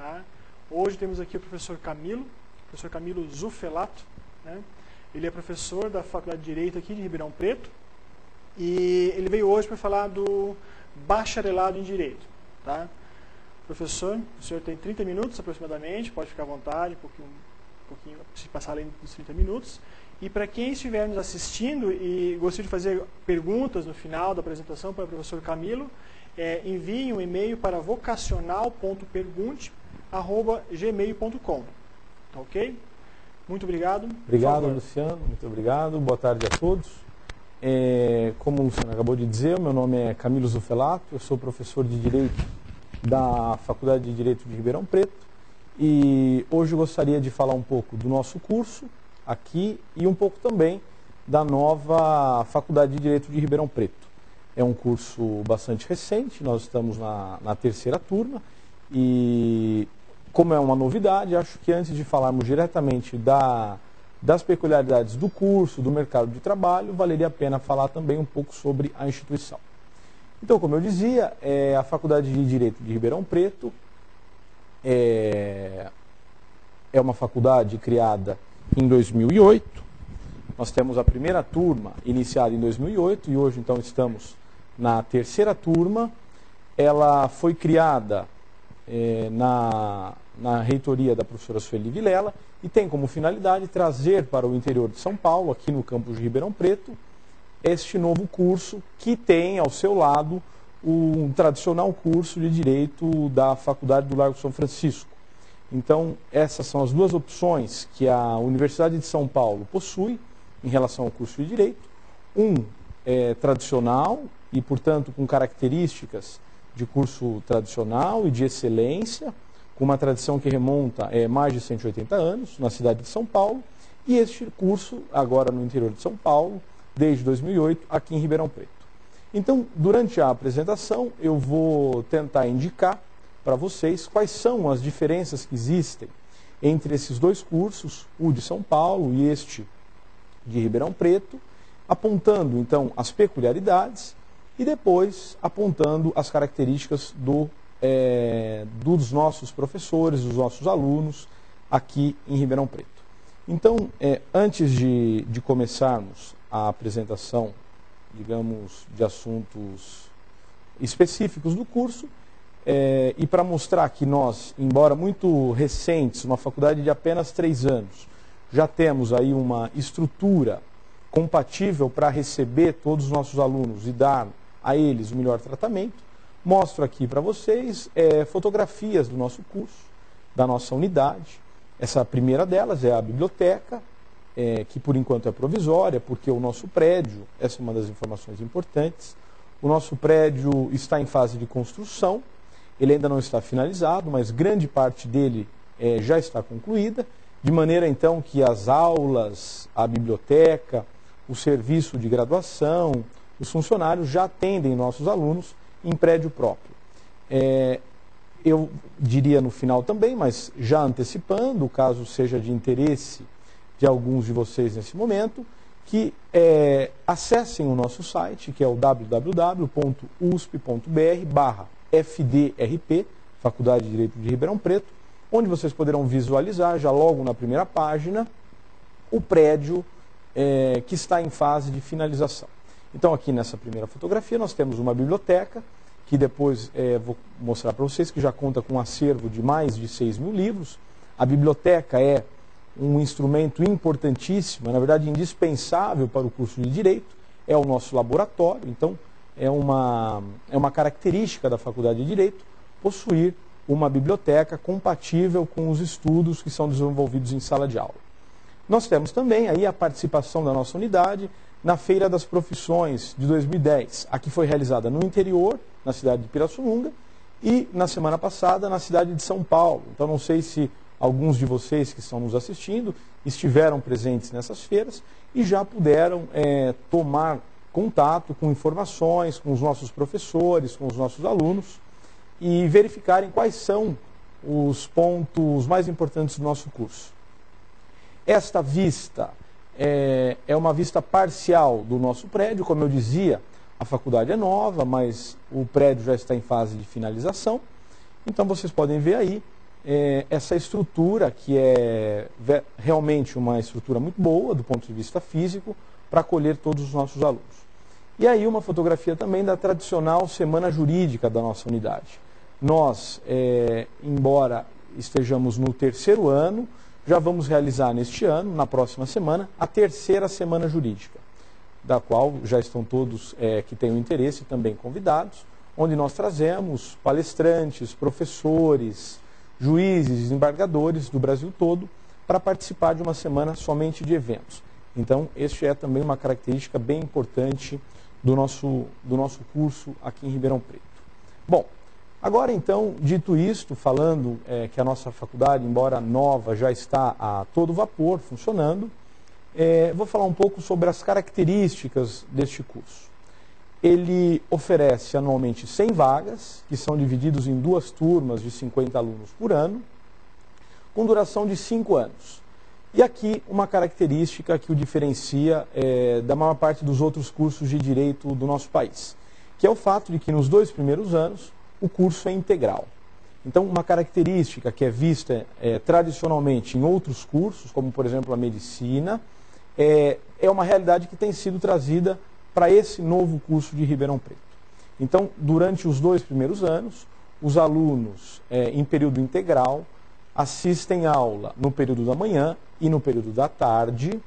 Tá? Hoje temos aqui o professor Camilo, professor Camilo Zufelato. Né? Ele é professor da Faculdade de Direito aqui de Ribeirão Preto. E ele veio hoje para falar do bacharelado em Direito. Tá? Professor, o senhor tem 30 minutos aproximadamente, pode ficar à vontade, um pouquinho, um pouquinho se passar além dos 30 minutos. E para quem estiver nos assistindo e gostaria de fazer perguntas no final da apresentação para o professor Camilo, é, envie um e-mail para vocacional.pergunte.gmail.com. Tá ok? Muito obrigado. Obrigado, Luciano. Muito obrigado. Boa tarde a todos. É, como o Luciano acabou de dizer, meu nome é Camilo Zufelato, eu sou professor de Direito da Faculdade de Direito de Ribeirão Preto e hoje gostaria de falar um pouco do nosso curso aqui e um pouco também da nova Faculdade de Direito de Ribeirão Preto. É um curso bastante recente, nós estamos na, na terceira turma e, como é uma novidade, acho que antes de falarmos diretamente da, das peculiaridades do curso, do mercado de trabalho, valeria a pena falar também um pouco sobre a instituição. Então, como eu dizia, é, a Faculdade de Direito de Ribeirão Preto é, é uma faculdade criada em 2008. Nós temos a primeira turma iniciada em 2008 e hoje então estamos na terceira turma. Ela foi criada é, na, na reitoria da professora Sueli Vilela e tem como finalidade trazer para o interior de São Paulo, aqui no campus de Ribeirão Preto, este novo curso que tem ao seu lado um tradicional curso de Direito da Faculdade do Largo São Francisco. Então, essas são as duas opções que a Universidade de São Paulo possui em relação ao curso de Direito. Um é tradicional e, portanto, com características de curso tradicional e de excelência, com uma tradição que remonta é, mais de 180 anos, na cidade de São Paulo, e este curso, agora no interior de São Paulo, desde 2008, aqui em Ribeirão Preto. Então, durante a apresentação, eu vou tentar indicar para vocês quais são as diferenças que existem entre esses dois cursos, o de São Paulo e este de Ribeirão Preto, apontando então as peculiaridades e depois apontando as características do, é, dos nossos professores, dos nossos alunos aqui em Ribeirão Preto. Então, é, antes de, de começarmos a apresentação, digamos, de assuntos específicos do curso, é, e para mostrar que nós, embora muito recentes, uma faculdade de apenas três anos, já temos aí uma estrutura compatível para receber todos os nossos alunos e dar a eles o melhor tratamento, mostro aqui para vocês é, fotografias do nosso curso, da nossa unidade. Essa primeira delas é a biblioteca, é, que por enquanto é provisória, porque o nosso prédio, essa é uma das informações importantes, o nosso prédio está em fase de construção, ele ainda não está finalizado, mas grande parte dele é, já está concluída, de maneira então que as aulas, a biblioteca, o serviço de graduação, os funcionários já atendem nossos alunos em prédio próprio. É, eu diria no final também, mas já antecipando, caso seja de interesse de alguns de vocês nesse momento, que é, acessem o nosso site, que é o www.usp.br FDRP, Faculdade de Direito de Ribeirão Preto, onde vocês poderão visualizar, já logo na primeira página, o prédio é, que está em fase de finalização. Então, aqui nessa primeira fotografia, nós temos uma biblioteca, que depois é, vou mostrar para vocês, que já conta com um acervo de mais de 6 mil livros. A biblioteca é um instrumento importantíssimo, na verdade indispensável para o curso de Direito, é o nosso laboratório. Então, é uma, é uma característica da Faculdade de Direito possuir uma biblioteca compatível com os estudos que são desenvolvidos em sala de aula. Nós temos também aí a participação da nossa unidade na Feira das Profissões de 2010. Aqui foi realizada no interior, na cidade de Pirassununga, e na semana passada na cidade de São Paulo. Então não sei se alguns de vocês que estão nos assistindo estiveram presentes nessas feiras e já puderam é, tomar contato com informações com os nossos professores, com os nossos alunos e verificarem quais são os pontos mais importantes do nosso curso. Esta vista é, é uma vista parcial do nosso prédio, como eu dizia, a faculdade é nova, mas o prédio já está em fase de finalização. Então vocês podem ver aí é, essa estrutura, que é realmente uma estrutura muito boa do ponto de vista físico, para acolher todos os nossos alunos. E aí uma fotografia também da tradicional semana jurídica da nossa unidade. Nós, é, embora estejamos no terceiro ano, já vamos realizar neste ano, na próxima semana, a terceira semana jurídica, da qual já estão todos é, que tenham interesse também convidados, onde nós trazemos palestrantes, professores, juízes, desembargadores do Brasil todo para participar de uma semana somente de eventos. Então, este é também uma característica bem importante do nosso, do nosso curso aqui em Ribeirão Preto. Bom, agora então, dito isto, falando é, que a nossa faculdade, embora nova, já está a todo vapor funcionando, é, vou falar um pouco sobre as características deste curso. Ele oferece anualmente 100 vagas, que são divididos em duas turmas de 50 alunos por ano, com duração de 5 anos. E aqui uma característica que o diferencia é, da maior parte dos outros cursos de direito do nosso país, que é o fato de que nos dois primeiros anos o curso é integral. Então, uma característica que é vista é, tradicionalmente em outros cursos, como por exemplo a medicina, é, é uma realidade que tem sido trazida para esse novo curso de Ribeirão Preto. Então, durante os dois primeiros anos, os alunos é, em período integral assistem aula no período da manhã e no período da tarde,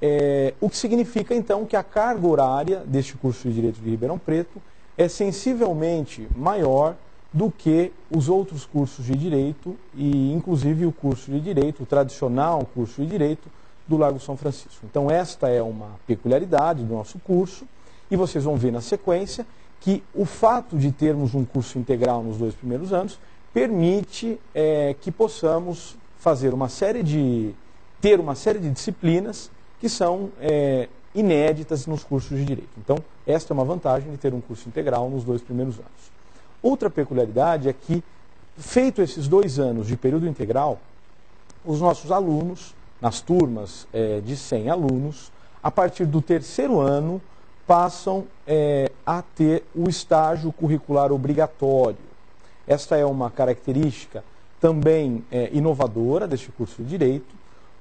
é, o que significa então que a carga horária deste curso de Direito de Ribeirão Preto é sensivelmente maior do que os outros cursos de Direito e inclusive o curso de Direito, o tradicional curso de Direito do Lago São Francisco. Então esta é uma peculiaridade do nosso curso e vocês vão ver na sequência que o fato de termos um curso integral nos dois primeiros anos permite é, que possamos fazer uma série de ter uma série de disciplinas que são é, inéditas nos cursos de direito. Então, esta é uma vantagem de ter um curso integral nos dois primeiros anos. Outra peculiaridade é que, feito esses dois anos de período integral, os nossos alunos, nas turmas é, de 100 alunos, a partir do terceiro ano, passam é, a ter o estágio curricular obrigatório. Esta é uma característica também é, inovadora deste curso de Direito,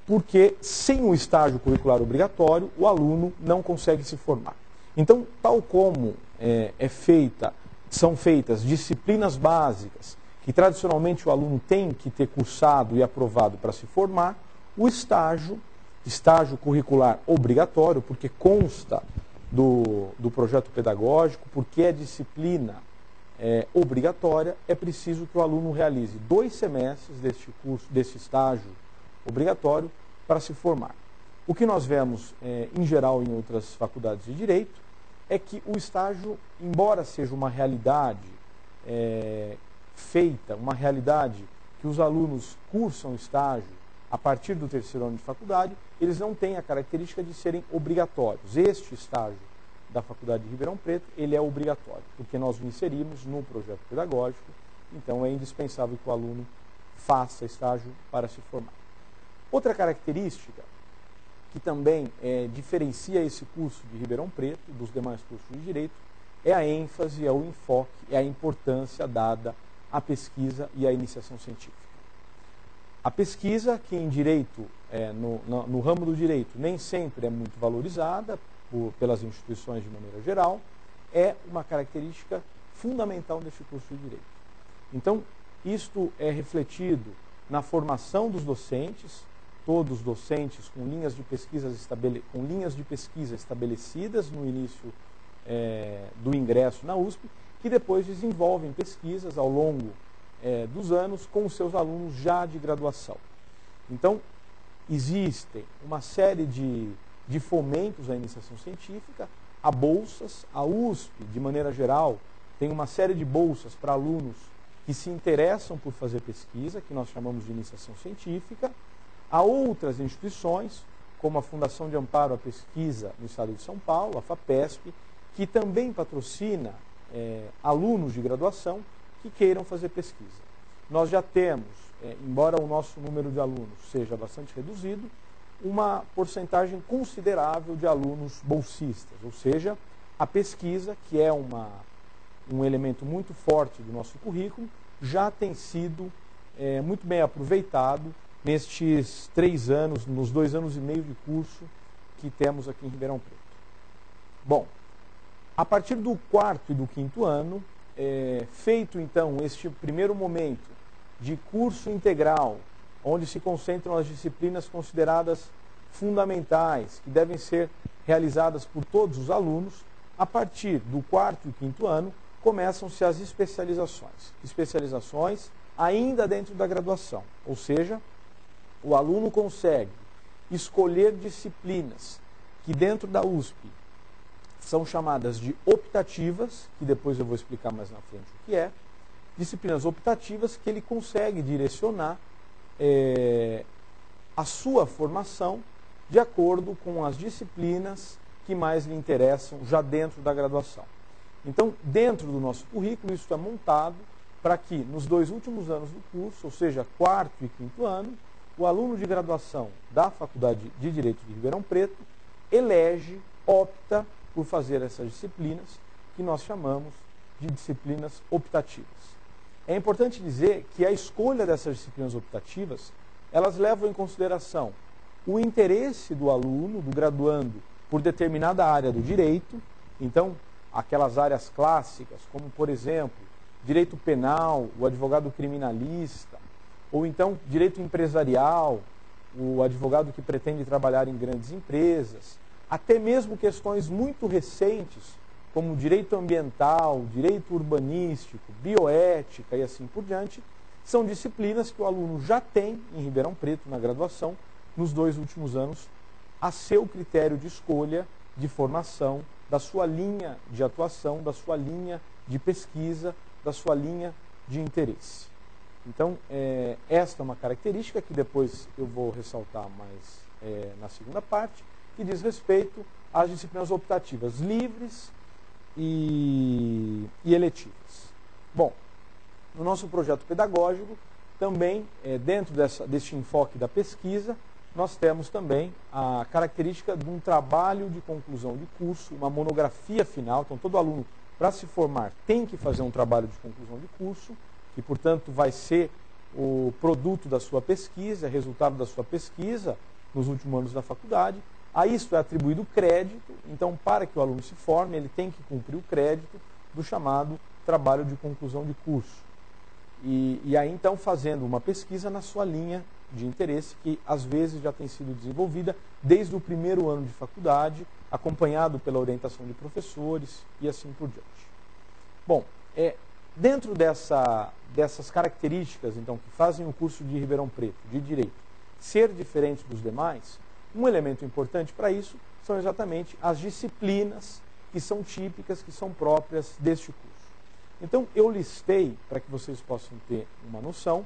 porque sem o estágio curricular obrigatório, o aluno não consegue se formar. Então, tal como é, é feita, são feitas disciplinas básicas que tradicionalmente o aluno tem que ter cursado e aprovado para se formar, o estágio, estágio curricular obrigatório, porque consta do, do projeto pedagógico, porque é disciplina é, obrigatória, é preciso que o aluno realize dois semestres deste curso, deste estágio obrigatório para se formar. O que nós vemos, é, em geral, em outras faculdades de direito, é que o estágio, embora seja uma realidade é, feita, uma realidade que os alunos cursam estágio a partir do terceiro ano de faculdade, eles não têm a característica de serem obrigatórios. Este estágio da Faculdade de Ribeirão Preto, ele é obrigatório, porque nós o inserimos no projeto pedagógico, então é indispensável que o aluno faça estágio para se formar. Outra característica que também é, diferencia esse curso de Ribeirão Preto dos demais cursos de Direito é a ênfase, é o enfoque, é a importância dada à pesquisa e à iniciação científica. A pesquisa, que em direito, é, no, no, no ramo do direito, nem sempre é muito valorizada por, pelas instituições de maneira geral, é uma característica fundamental deste curso de direito. Então, isto é refletido na formação dos docentes, todos docentes com linhas de, pesquisa estabele... com linhas de pesquisa estabelecidas no início é, do ingresso na USP, que depois desenvolvem pesquisas ao longo é, dos anos com os seus alunos já de graduação. Então, existem uma série de, de fomentos à iniciação científica, a bolsas, a USP, de maneira geral, tem uma série de bolsas para alunos que se interessam por fazer pesquisa, que nós chamamos de iniciação científica, Há outras instituições, como a Fundação de Amparo à Pesquisa no Estado de São Paulo, a FAPESP, que também patrocina é, alunos de graduação que queiram fazer pesquisa. Nós já temos, é, embora o nosso número de alunos seja bastante reduzido, uma porcentagem considerável de alunos bolsistas, ou seja, a pesquisa, que é uma, um elemento muito forte do nosso currículo, já tem sido é, muito bem aproveitado nestes três anos, nos dois anos e meio de curso que temos aqui em Ribeirão Preto. Bom, a partir do quarto e do quinto ano, é, feito então este primeiro momento de curso integral, onde se concentram as disciplinas consideradas fundamentais, que devem ser realizadas por todos os alunos, a partir do quarto e quinto ano, começam-se as especializações. Especializações ainda dentro da graduação, ou seja, o aluno consegue escolher disciplinas que dentro da USP são chamadas de optativas, que depois eu vou explicar mais na frente o que é, disciplinas optativas que ele consegue direcionar é, a sua formação de acordo com as disciplinas que mais lhe interessam já dentro da graduação. Então, dentro do nosso currículo, isso é montado para que nos dois últimos anos do curso, ou seja, quarto e quinto ano, o aluno de graduação da Faculdade de Direito de Ribeirão Preto elege, opta por fazer essas disciplinas que nós chamamos de disciplinas optativas. É importante dizer que a escolha dessas disciplinas optativas, elas levam em consideração o interesse do aluno, do graduando, por determinada área do direito. Então, aquelas áreas clássicas, como por exemplo, direito penal, o advogado criminalista, ou então direito empresarial, o advogado que pretende trabalhar em grandes empresas, até mesmo questões muito recentes, como direito ambiental, direito urbanístico, bioética e assim por diante, são disciplinas que o aluno já tem em Ribeirão Preto na graduação, nos dois últimos anos, a seu critério de escolha, de formação, da sua linha de atuação, da sua linha de pesquisa, da sua linha de interesse. Então, é, esta é uma característica que depois eu vou ressaltar mais é, na segunda parte, que diz respeito às disciplinas optativas livres e, e eletivas. Bom, no nosso projeto pedagógico, também é, dentro dessa, deste enfoque da pesquisa, nós temos também a característica de um trabalho de conclusão de curso, uma monografia final. Então, todo aluno, para se formar, tem que fazer um trabalho de conclusão de curso, e, portanto, vai ser o produto da sua pesquisa, resultado da sua pesquisa nos últimos anos da faculdade. A isso é atribuído crédito, então, para que o aluno se forme, ele tem que cumprir o crédito do chamado trabalho de conclusão de curso. E, e aí, então, fazendo uma pesquisa na sua linha de interesse, que às vezes já tem sido desenvolvida desde o primeiro ano de faculdade, acompanhado pela orientação de professores e assim por diante. Bom, é, dentro dessa, dessas características, então, que fazem o curso de Ribeirão Preto, de Direito, ser diferente dos demais, um elemento importante para isso são exatamente as disciplinas que são típicas, que são próprias deste curso. Então, eu listei, para que vocês possam ter uma noção,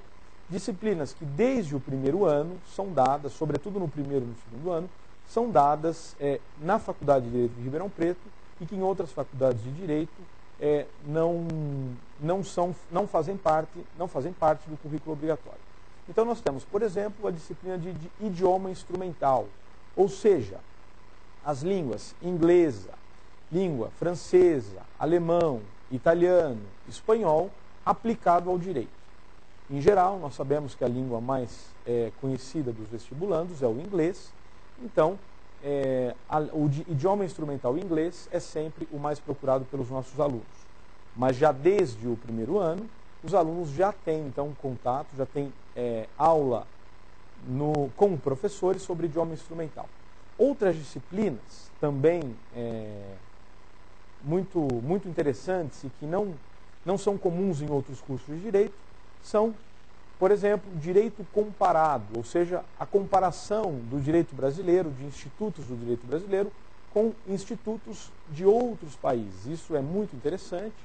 disciplinas que desde o primeiro ano são dadas, sobretudo no primeiro e no segundo ano, são dadas é, na Faculdade de Direito de Ribeirão Preto e que em outras faculdades de Direito é, não, não, são, não, fazem parte, não fazem parte do currículo obrigatório. Então nós temos, por exemplo, a disciplina de, de idioma instrumental, ou seja, as línguas inglesa, língua francesa, alemão, italiano, espanhol, aplicado ao direito. Em geral, nós sabemos que a língua mais é, conhecida dos vestibulandos é o inglês, então é, a, o idioma instrumental inglês é sempre o mais procurado pelos nossos alunos. Mas já desde o primeiro ano, os alunos já têm então contato, já têm é, aula no, com professores sobre idioma instrumental. Outras disciplinas também é, muito, muito interessantes e que não, não são comuns em outros cursos de direito são, por exemplo, direito comparado, ou seja, a comparação do direito brasileiro, de institutos do direito brasileiro, com institutos de outros países. Isso é muito interessante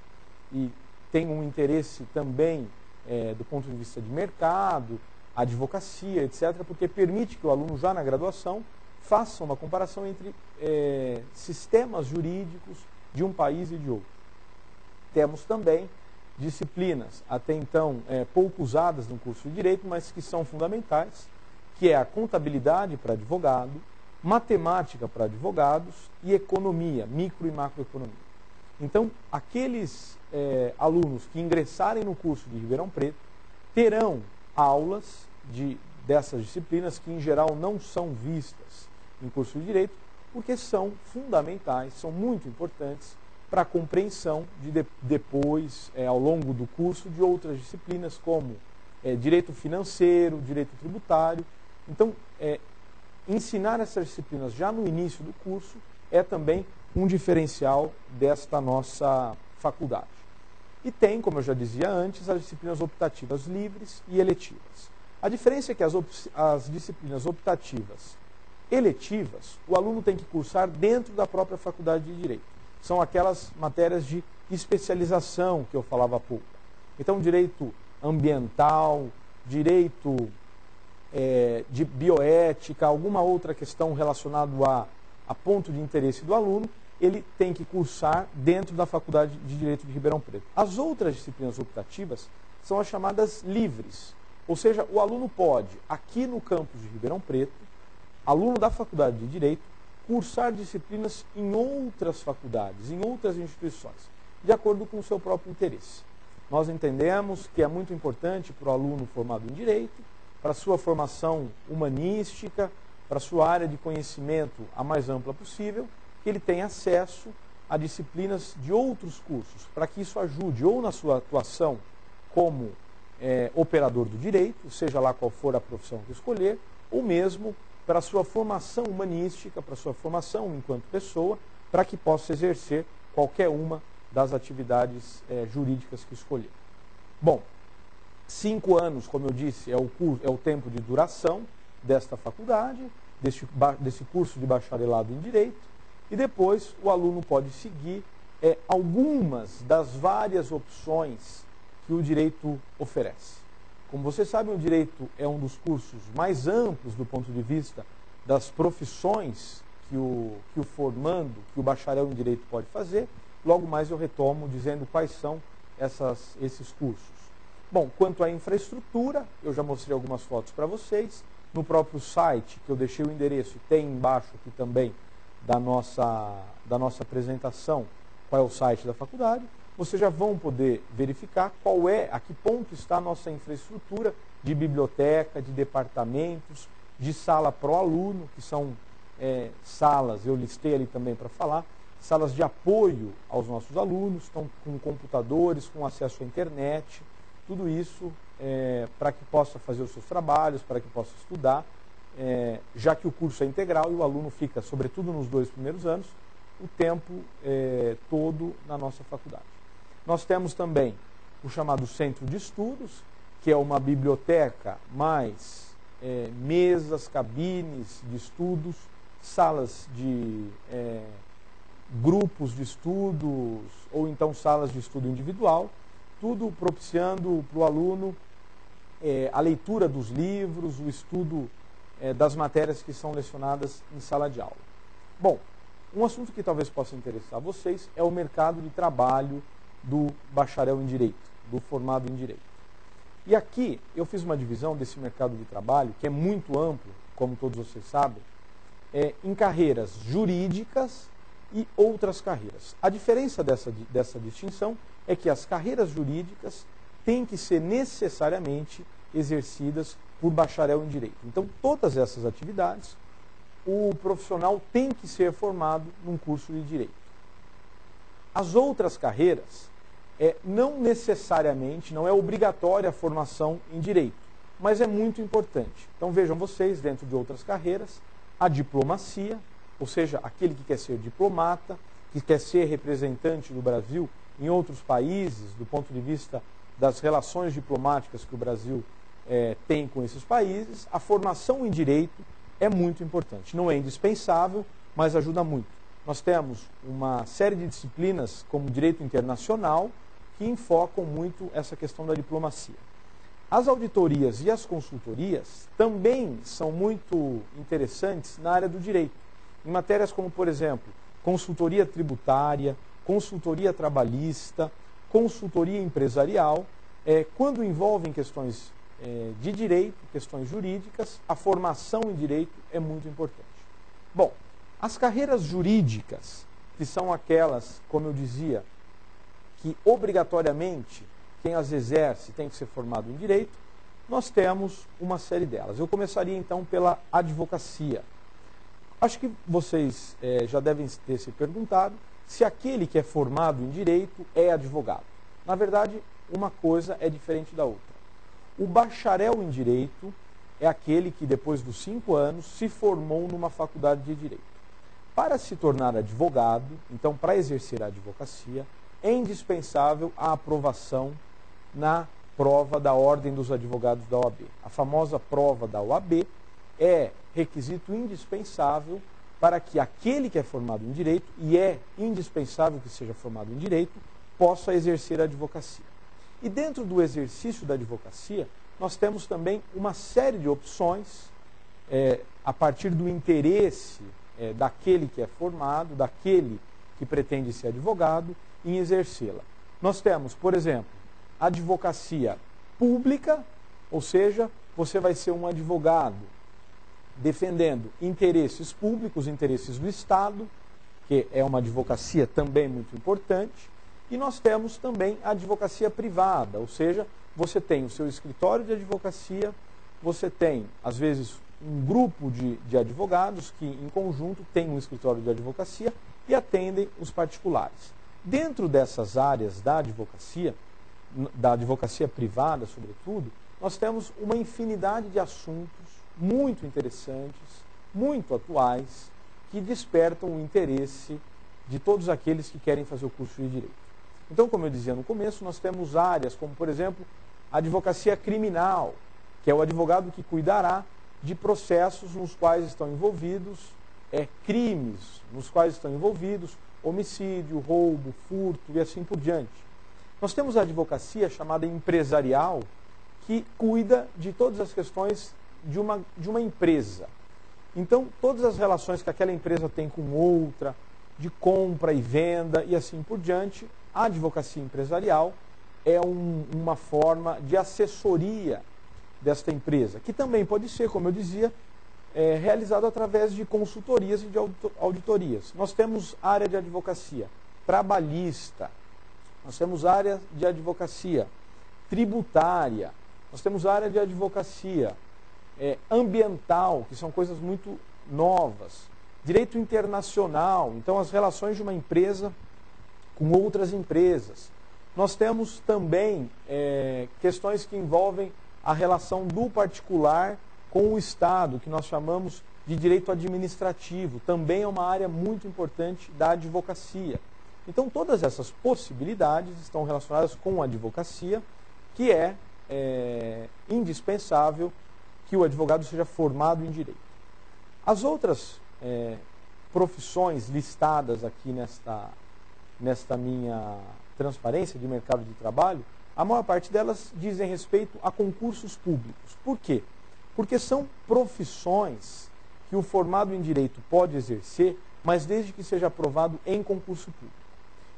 e tem um interesse também é, do ponto de vista de mercado, advocacia, etc., porque permite que o aluno, já na graduação, faça uma comparação entre é, sistemas jurídicos de um país e de outro. Temos também disciplinas até então é, pouco usadas no curso de Direito, mas que são fundamentais, que é a contabilidade para advogado, matemática para advogados e economia, micro e macroeconomia. Então, aqueles é, alunos que ingressarem no curso de Ribeirão Preto terão aulas de, dessas disciplinas que, em geral, não são vistas em curso de direito, porque são fundamentais, são muito importantes para a compreensão de, de depois, é, ao longo do curso, de outras disciplinas como é, direito financeiro, direito tributário. Então, é, ensinar essas disciplinas já no início do curso é também um diferencial desta nossa faculdade. E tem, como eu já dizia antes, as disciplinas optativas livres e eletivas. A diferença é que as, as disciplinas optativas eletivas, o aluno tem que cursar dentro da própria faculdade de Direito. São aquelas matérias de especialização que eu falava há pouco. Então, direito ambiental, direito é, de bioética, alguma outra questão relacionada a, a ponto de interesse do aluno, ele tem que cursar dentro da Faculdade de Direito de Ribeirão Preto. As outras disciplinas optativas são as chamadas livres, ou seja, o aluno pode, aqui no campus de Ribeirão Preto, aluno da Faculdade de Direito, cursar disciplinas em outras faculdades, em outras instituições, de acordo com o seu próprio interesse. Nós entendemos que é muito importante para o aluno formado em Direito, para a sua formação humanística, para a sua área de conhecimento a mais ampla possível, que ele tenha acesso a disciplinas de outros cursos, para que isso ajude ou na sua atuação como é, operador do direito, seja lá qual for a profissão que escolher, ou mesmo para a sua formação humanística, para a sua formação enquanto pessoa, para que possa exercer qualquer uma das atividades é, jurídicas que escolher. Bom, cinco anos, como eu disse, é o, curso, é o tempo de duração desta faculdade, desse, curso de bacharelado em Direito, e depois o aluno pode seguir é, algumas das várias opções que o direito oferece. Como você sabe, o direito é um dos cursos mais amplos do ponto de vista das profissões que o, que o formando, que o bacharel em direito pode fazer. Logo mais eu retomo dizendo quais são essas, esses cursos. Bom, quanto à infraestrutura, eu já mostrei algumas fotos para vocês. No próprio site, que eu deixei o endereço, tem embaixo aqui também da nossa, da nossa apresentação qual é o site da faculdade, vocês já vão poder verificar qual é, a que ponto está a nossa infraestrutura de biblioteca, de departamentos, de sala para o aluno, que são é, salas, eu listei ali também para falar, salas de apoio aos nossos alunos, estão com computadores, com acesso à internet, tudo isso é, para que possa fazer os seus trabalhos, para que possa estudar é, já que o curso é integral e o aluno fica, sobretudo nos dois primeiros anos, o tempo é, todo na nossa faculdade. Nós temos também o chamado Centro de Estudos, que é uma biblioteca mais é, mesas, cabines de estudos, salas de é, grupos de estudos ou então salas de estudo individual, tudo propiciando para o aluno é, a leitura dos livros, o estudo é, das matérias que são lecionadas em sala de aula. Bom, um assunto que talvez possa interessar vocês é o mercado de trabalho do bacharel em direito, do formado em direito. E aqui eu fiz uma divisão desse mercado de trabalho, que é muito amplo, como todos vocês sabem, é, em carreiras jurídicas e outras carreiras. A diferença dessa, dessa distinção é que as carreiras jurídicas têm que ser necessariamente exercidas por bacharel em direito. Então, todas essas atividades, o profissional tem que ser formado num curso de direito. As outras carreiras, é, não necessariamente, não é obrigatória a formação em direito, mas é muito importante. Então, vejam vocês, dentro de outras carreiras, a diplomacia, ou seja, aquele que quer ser diplomata, que quer ser representante do Brasil em outros países, do ponto de vista das relações diplomáticas que o Brasil é, tem com esses países, a formação em direito é muito importante. Não é indispensável, mas ajuda muito. Nós temos uma série de disciplinas, como direito internacional, que enfocam muito essa questão da diplomacia. As auditorias e as consultorias também são muito interessantes na área do direito, em matérias como, por exemplo, consultoria tributária, consultoria trabalhista, consultoria empresarial, é, quando envolvem questões é, de direito, questões jurídicas, a formação em direito é muito importante. Bom, as carreiras jurídicas, que são aquelas, como eu dizia, que obrigatoriamente quem as exerce tem que ser formado em direito, Nós temos uma série delas. Eu começaria então pela advocacia. Acho que vocês é, já devem ter se perguntado se aquele que é formado em direito é advogado. Na verdade, uma coisa é diferente da outra. O bacharel em direito é aquele que, depois dos cinco anos, se formou numa faculdade de direito. Para se tornar advogado, então, para exercer a advocacia, é indispensável a aprovação na prova da Ordem dos Advogados da OAB. A famosa prova da OAB é requisito indispensável para que aquele que é formado em direito, e é indispensável que seja formado em direito, possa exercer a advocacia. E dentro do exercício da advocacia, nós temos também uma série de opções é, a partir do interesse é, daquele que é formado, daquele que pretende ser advogado, em exercê-la. Nós temos, por exemplo, advocacia pública, ou seja, você vai ser um advogado defendendo interesses públicos, interesses do Estado, que é uma advocacia também muito importante, e nós temos também a advocacia privada, ou seja, você tem o seu escritório de advocacia, você tem, às vezes, um grupo de, de advogados que, em conjunto, tem um escritório de advocacia e atendem os particulares. Dentro dessas áreas da advocacia, da advocacia privada, sobretudo, nós temos uma infinidade de assuntos muito interessantes, muito atuais, que despertam o interesse de todos aqueles que querem fazer o curso de direito. Então, como eu dizia no começo, nós temos áreas como, por exemplo, a advocacia criminal, que é o advogado que cuidará de processos nos quais estão envolvidos é, crimes, nos quais estão envolvidos homicídio, roubo, furto e assim por diante. Nós temos a advocacia chamada empresarial, que cuida de todas as questões de uma, de uma empresa. Então, todas as relações que aquela empresa tem com outra, de compra e venda e assim por diante, a advocacia empresarial é um, uma forma de assessoria desta empresa, que também pode ser, como eu dizia, é, realizado através de consultorias e de auditorias. Nós temos área de advocacia trabalhista, nós temos área de advocacia tributária, nós temos área de advocacia é, ambiental, que são coisas muito novas, direito internacional, então as relações de uma empresa com outras empresas. Nós temos também é, questões que envolvem a relação do particular com o Estado, que nós chamamos de direito administrativo, também é uma área muito importante da advocacia. Então, todas essas possibilidades estão relacionadas com a advocacia, que é, é indispensável que o advogado seja formado em direito. As outras é, profissões listadas aqui nesta, nesta minha transparência de mercado de trabalho, a maior parte delas dizem respeito a concursos públicos. Por quê? Porque são profissões que o formado em direito pode exercer, mas desde que seja aprovado em concurso público.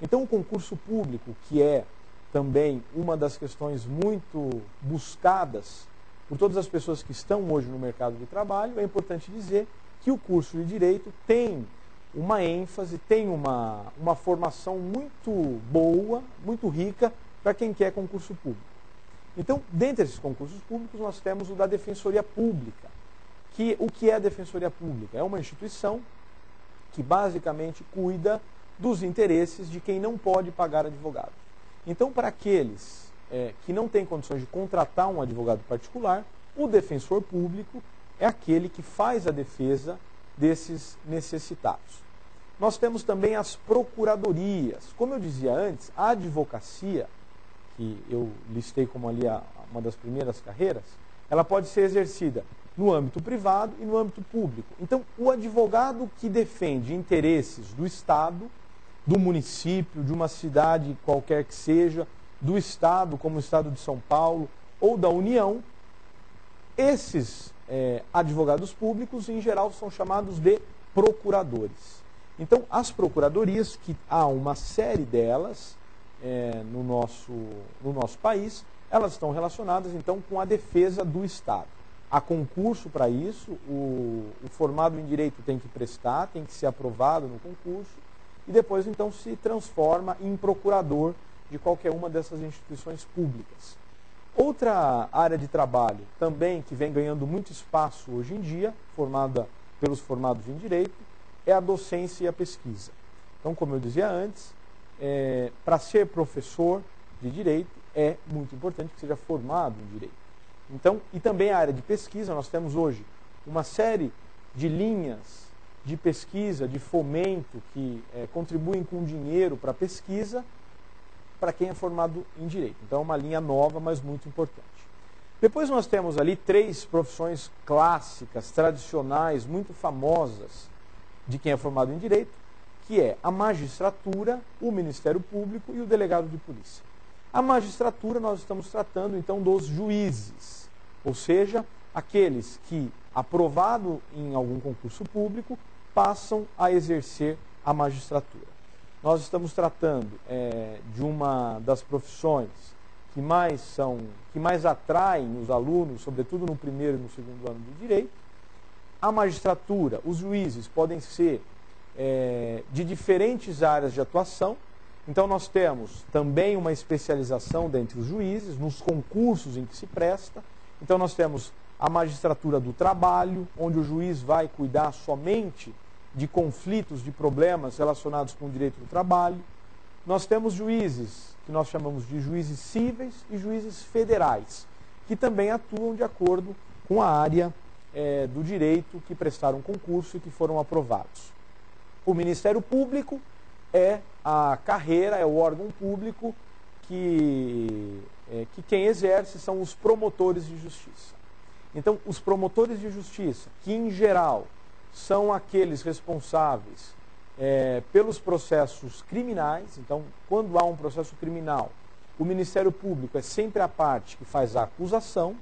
Então, o concurso público, que é também uma das questões muito buscadas por todas as pessoas que estão hoje no mercado de trabalho, é importante dizer que o curso de direito tem uma ênfase, tem uma, uma formação muito boa, muito rica para quem quer concurso público. Então, dentre esses concursos públicos, nós temos o da Defensoria Pública. Que, o que é a Defensoria Pública? É uma instituição que basicamente cuida dos interesses de quem não pode pagar advogado. Então, para aqueles é, que não têm condições de contratar um advogado particular, o defensor público é aquele que faz a defesa desses necessitados. Nós temos também as procuradorias. Como eu dizia antes, a advocacia, que eu listei como ali a, uma das primeiras carreiras, ela pode ser exercida no âmbito privado e no âmbito público. Então, o advogado que defende interesses do Estado, do município, de uma cidade qualquer que seja, do Estado, como o Estado de São Paulo, ou da União, esses é, advogados públicos, em geral, são chamados de procuradores. Então, as procuradorias, que há uma série delas é, no, nosso, no nosso país, elas estão relacionadas, então, com a defesa do Estado. Há concurso para isso, o, o formado em direito tem que prestar, tem que ser aprovado no concurso, e depois, então, se transforma em procurador de qualquer uma dessas instituições públicas. Outra área de trabalho também que vem ganhando muito espaço hoje em dia, formada pelos formados em direito, é a docência e a pesquisa. Então, como eu dizia antes, é, para ser professor de direito é muito importante que seja formado em direito. Então, e também a área de pesquisa, nós temos hoje uma série de linhas de pesquisa, de fomento que é, contribuem com dinheiro para pesquisa para quem é formado em direito. Então é uma linha nova, mas muito importante. Depois nós temos ali três profissões clássicas, tradicionais, muito famosas de quem é formado em direito, que é a magistratura, o Ministério Público e o delegado de polícia. A magistratura nós estamos tratando então dos juízes, ou seja, aqueles que, aprovado em algum concurso público, passam a exercer a magistratura. Nós estamos tratando é, de uma das profissões que mais são, que mais atraem os alunos, sobretudo no primeiro e no segundo ano de direito. A magistratura, os juízes podem ser é, de diferentes áreas de atuação. Então nós temos também uma especialização dentre os juízes, nos concursos em que se presta. Então nós temos a magistratura do trabalho, onde o juiz vai cuidar somente de conflitos, de problemas relacionados com o direito do trabalho. Nós temos juízes, que nós chamamos de juízes cíveis e juízes federais, que também atuam de acordo com a área é, do direito que prestaram concurso e que foram aprovados. O Ministério Público é a carreira, é o órgão público que, é, que quem exerce são os promotores de justiça. Então, os promotores de justiça, que em geral são aqueles responsáveis é, pelos processos criminais. Então, quando há um processo criminal, o Ministério Público é sempre a parte que faz a acusação.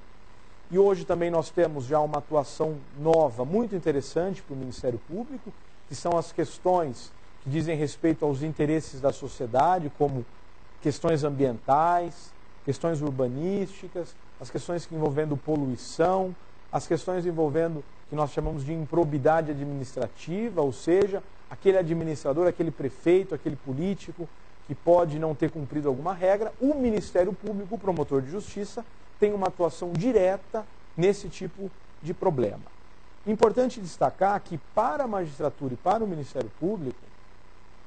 E hoje também nós temos já uma atuação nova, muito interessante para o Ministério Público, que são as questões que dizem respeito aos interesses da sociedade, como questões ambientais, questões urbanísticas, as questões envolvendo poluição, as questões envolvendo que nós chamamos de improbidade administrativa, ou seja, aquele administrador, aquele prefeito, aquele político que pode não ter cumprido alguma regra, o Ministério Público, o promotor de justiça, tem uma atuação direta nesse tipo de problema. Importante destacar que para a magistratura e para o Ministério Público,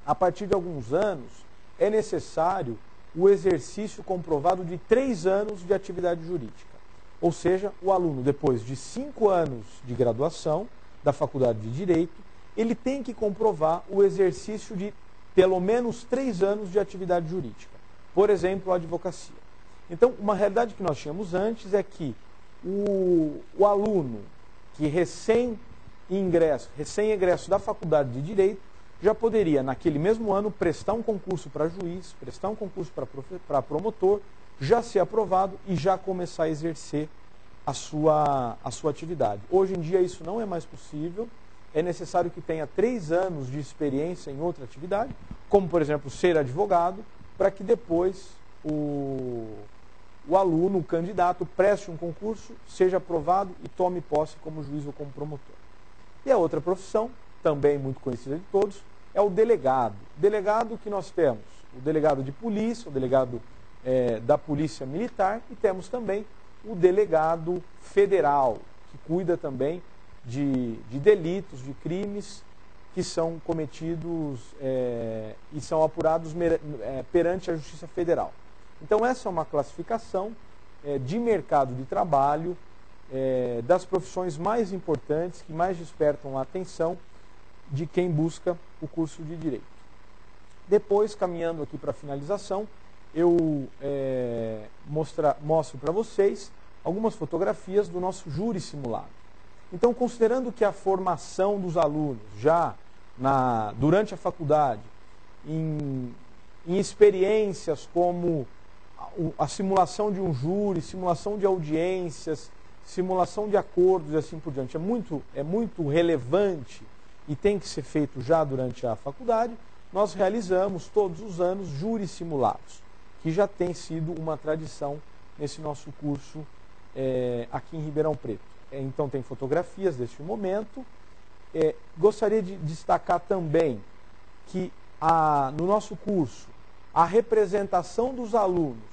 a partir de alguns anos, é necessário o exercício comprovado de três anos de atividade jurídica. Ou seja, o aluno, depois de cinco anos de graduação da Faculdade de Direito, ele tem que comprovar o exercício de pelo menos três anos de atividade jurídica. Por exemplo, a advocacia. Então, uma realidade que nós tínhamos antes é que o, o aluno que recém ingresso, recém-egresso da Faculdade de Direito, já poderia, naquele mesmo ano, prestar um concurso para juiz, prestar um concurso para promotor, já ser aprovado e já começar a exercer a sua, a sua atividade. Hoje em dia isso não é mais possível, é necessário que tenha três anos de experiência em outra atividade, como por exemplo ser advogado, para que depois o, o aluno, o candidato, preste um concurso, seja aprovado e tome posse como juiz ou como promotor. E a outra profissão, também muito conhecida de todos, é o delegado. Delegado que nós temos, o delegado de polícia, o delegado é, da Polícia Militar e temos também o delegado federal, que cuida também de, de delitos, de crimes que são cometidos é, e são apurados é, perante a Justiça Federal. Então, essa é uma classificação é, de mercado de trabalho é, das profissões mais importantes, que mais despertam a atenção de quem busca o curso de Direito. Depois, caminhando aqui para a finalização, eu é, mostra, mostro para vocês algumas fotografias do nosso júri simulado. Então, considerando que a formação dos alunos já na, durante a faculdade, em, em experiências como a, simulação de um júri, simulação de audiências, simulação de acordos e assim por diante, é muito, é muito relevante e tem que ser feito já durante a faculdade, nós realizamos todos os anos júris simulados que já tem sido uma tradição nesse nosso curso é, aqui em Ribeirão Preto. É, então, tem fotografias deste momento. É, gostaria de destacar também que a, no nosso curso, a representação dos alunos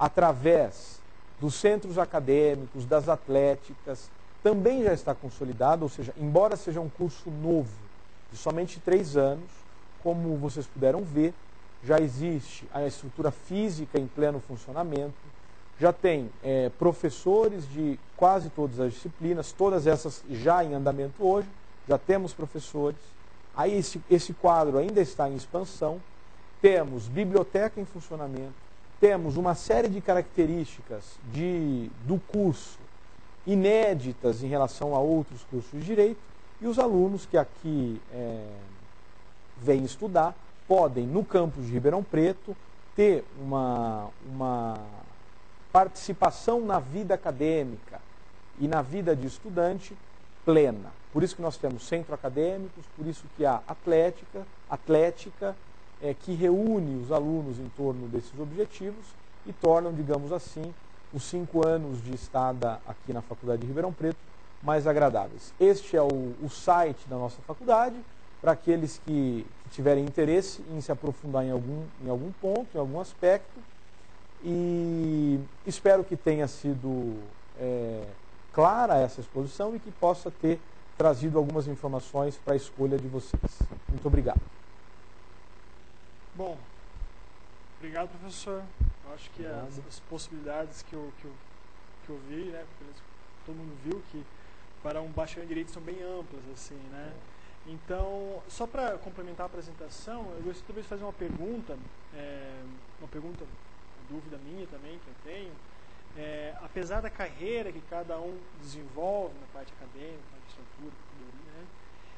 através dos centros acadêmicos, das atléticas, também já está consolidado, ou seja, embora seja um curso novo, de somente três anos, como vocês puderam ver, já existe a estrutura física em pleno funcionamento, já tem é, professores de quase todas as disciplinas, todas essas já em andamento hoje, já temos professores. Aí esse, esse quadro ainda está em expansão. Temos biblioteca em funcionamento, temos uma série de características de, do curso inéditas em relação a outros cursos de direito, e os alunos que aqui é, vêm estudar podem, no campus de Ribeirão Preto, ter uma, uma participação na vida acadêmica e na vida de estudante plena. Por isso que nós temos centro acadêmicos, por isso que há atlética, atlética é, que reúne os alunos em torno desses objetivos e tornam, digamos assim, os cinco anos de estada aqui na Faculdade de Ribeirão Preto mais agradáveis. Este é o, o site da nossa faculdade, para aqueles que, que, tiverem interesse em se aprofundar em algum, em algum ponto, em algum aspecto. E espero que tenha sido é, clara essa exposição e que possa ter trazido algumas informações para a escolha de vocês. Muito obrigado. Bom, obrigado, professor. Eu acho que as, as, possibilidades que eu, que eu, que eu vi, né, todo mundo viu que para um bacharel em direito são bem amplas, assim, né? Então, só para complementar a apresentação, eu gostaria talvez de fazer uma pergunta, é, uma pergunta, uma dúvida minha também que eu tenho. É, apesar da carreira que cada um desenvolve na parte acadêmica, magistratura, né,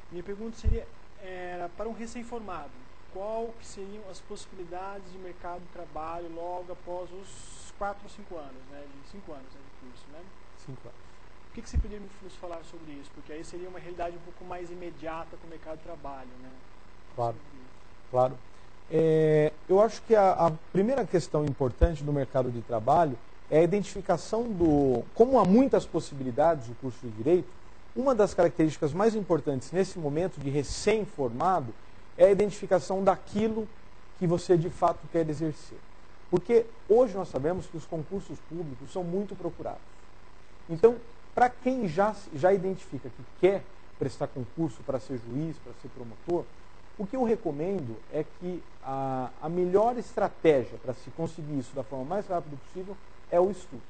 minha pergunta seria, era para um recém-formado, qual que seriam as possibilidades de mercado de trabalho logo após os 4 ou 5 anos, né, de 5 anos né, de curso, né? 5 anos. O que, que você poderia nos falar sobre isso? Porque aí seria uma realidade um pouco mais imediata com o mercado de trabalho, né? Claro, claro. É, eu acho que a, a, primeira questão importante do mercado de trabalho é a identificação do... Como há muitas possibilidades o curso de Direito, uma das características mais importantes nesse momento de recém-formado é a identificação daquilo que você de fato quer exercer. Porque hoje nós sabemos que os concursos públicos são muito procurados. Então, para quem já, já identifica que quer prestar concurso para ser juiz, para ser promotor, o que eu recomendo é que a, a melhor estratégia para se conseguir isso da forma mais rápida possível é o estudo.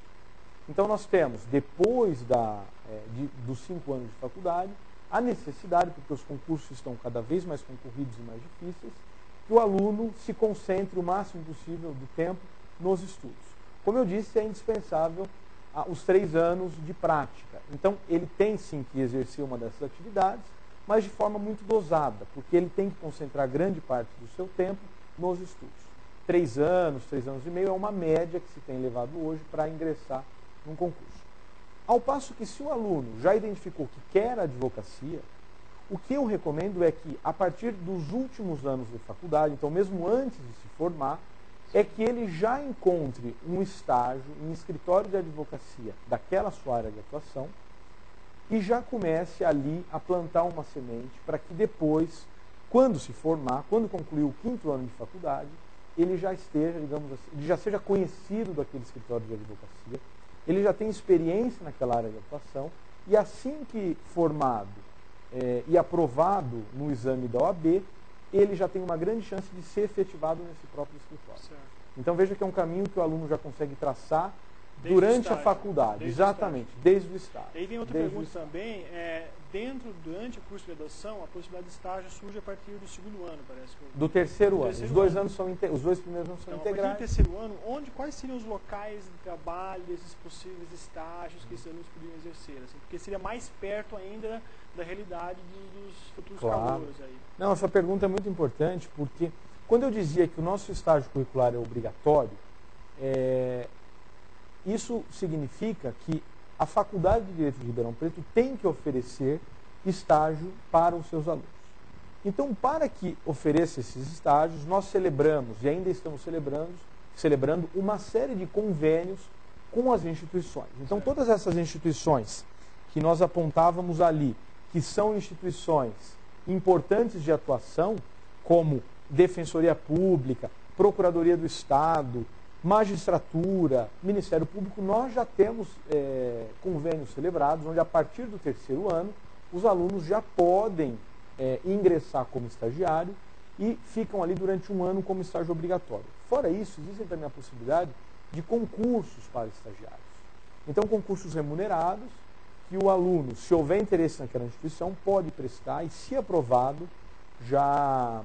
Então nós temos, depois da, é, de, dos cinco anos de faculdade, a necessidade, porque os concursos estão cada vez mais concorridos e mais difíceis, que o aluno se concentre o máximo possível do tempo nos estudos. Como eu disse, é indispensável os três anos de prática. Então, ele tem sim que exercer uma dessas atividades, mas de forma muito dosada, porque ele tem que concentrar grande parte do seu tempo nos estudos. Três anos, três anos e meio é uma média que se tem levado hoje para ingressar num concurso. Ao passo que, se o aluno já identificou que quer advocacia, o que eu recomendo é que, a partir dos últimos anos de faculdade, então mesmo antes de se formar, é que ele já encontre um estágio em escritório de advocacia daquela sua área de atuação e já comece ali a plantar uma semente para que depois, quando se formar, quando concluir o quinto ano de faculdade, ele já esteja, digamos assim, já seja conhecido daquele escritório de advocacia, ele já tem experiência naquela área de atuação e assim que formado é, e aprovado no exame da OAB, ele já tem uma grande chance de ser efetivado nesse próprio escritório. Certo. Então veja que é um caminho que o aluno já consegue traçar desde durante a faculdade. Desde Exatamente, o desde o estágio. E aí vem outra pergunta também, é, dentro, durante o curso de graduação, a possibilidade de estágio surge a partir do segundo ano, parece. Que do terceiro do ano. Terceiro os dois ano. anos são os dois primeiros anos são então, integrais. A partir do terceiro ano, onde, quais seriam os locais de trabalho desses possíveis estágios que esses alunos poderiam exercer? Assim, porque seria mais perto ainda da realidade dos futuros claro. aí. Não, essa pergunta é muito importante porque quando eu dizia que o nosso estágio curricular é obrigatório, é, isso significa que a Faculdade de Direito de Ribeirão Preto tem que oferecer estágio para os seus alunos. Então, para que ofereça esses estágios, nós celebramos, e ainda estamos celebrando, celebrando uma série de convênios com as instituições. Então, todas essas instituições que nós apontávamos ali, que são instituições importantes de atuação, como Defensoria Pública, Procuradoria do Estado, magistratura, Ministério Público, nós já temos é, convênios celebrados, onde a partir do terceiro ano, os alunos já podem é, ingressar como estagiário e ficam ali durante um ano como estágio obrigatório. Fora isso, existe também a possibilidade de concursos para estagiários. Então, concursos remunerados, que o aluno, se houver interesse naquela instituição, pode prestar e, se aprovado, já,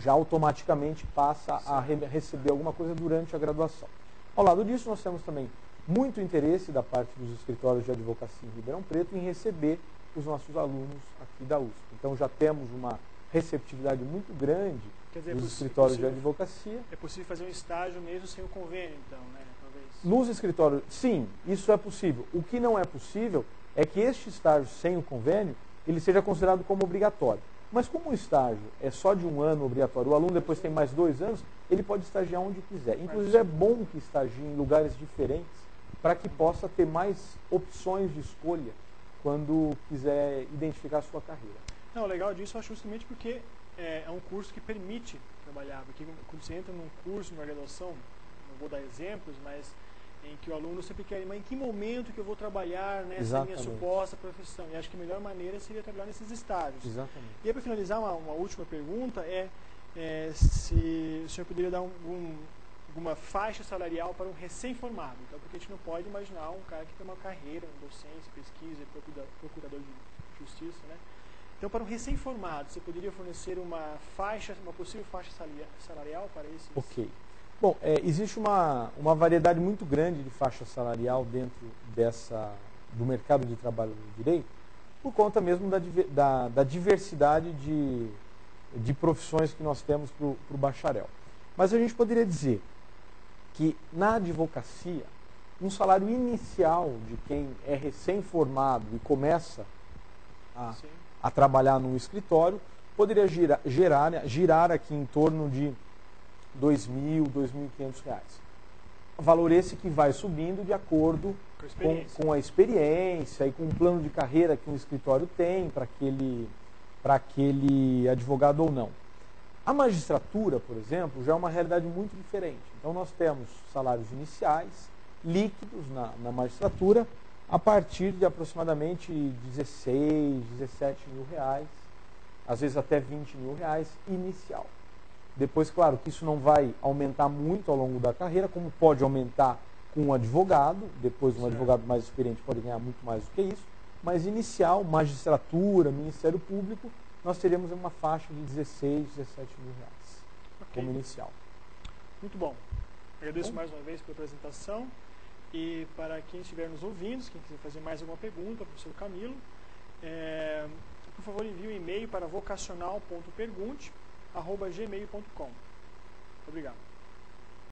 já automaticamente passa a re receber alguma coisa durante a graduação. Ao lado disso, nós temos também muito interesse da parte dos escritórios de advocacia em Ribeirão Preto em receber os nossos alunos aqui da USP. Então já temos uma receptividade muito grande dizer, dos é escritórios possível, de advocacia. É possível fazer um estágio mesmo sem o convênio, então, né? Talvez. Nos escritórios, sim, isso é possível. O que não é possível é que este estágio sem o convênio, ele seja considerado como obrigatório. Mas como o estágio é só de um ano obrigatório, o aluno depois tem mais dois anos, ele pode estagiar onde quiser. Inclusive é bom que estagie em lugares diferentes para que possa ter mais opções de escolha quando quiser identificar a sua carreira. Não, o legal disso eu acho justamente porque é, é, um curso que permite trabalhar. Porque quando você entra num curso, numa graduação, não vou dar exemplos, mas em que o aluno sempre quer, mas em que momento que eu vou trabalhar nessa minha suposta profissão? E acho que a melhor maneira seria trabalhar nesses estágios. Exatamente. E aí, para finalizar, uma, uma, última pergunta é, é, se o senhor poderia dar um, um, alguma faixa salarial para um recém-formado. Então, porque a gente não pode imaginar um cara que tem uma carreira em docência, pesquisa, procurador de justiça, né? Então, para um recém-formado, você poderia fornecer uma faixa, uma possível faixa salarial para esse? Ok. Bom, é, existe uma, uma variedade muito grande de faixa salarial dentro dessa, do mercado de trabalho do direito, por conta mesmo da, da, da diversidade de, de profissões que nós temos para o bacharel. Mas a gente poderia dizer que na advocacia, um salário inicial de quem é recém-formado e começa a, a trabalhar num escritório poderia girar, gerar, girar aqui em torno de 2.000, R$ 2.500. Valor esse que vai subindo de acordo com, com, a experiência e com o plano de carreira que um escritório tem para aquele, aquele advogado ou não. A magistratura, por exemplo, já é uma realidade muito diferente. Então nós temos salários iniciais, líquidos na, na magistratura, a partir de aproximadamente 16, 17 mil reais, às vezes até 20 mil reais inicial. Depois, claro, que isso não vai aumentar muito ao longo da carreira, como pode aumentar com um advogado, depois um certo. advogado mais experiente pode ganhar muito mais do que isso, mas inicial, magistratura, Ministério Público, nós teríamos uma faixa de 16, 17 mil reais okay. como inicial. Muito bom. Agradeço bom. mais uma vez pela apresentação. E para quem estiver nos ouvindo, quem quiser fazer mais alguma pergunta, professor Camilo, é, por favor envie um e-mail para vocacional.pergunte.gmail.com. Obrigado.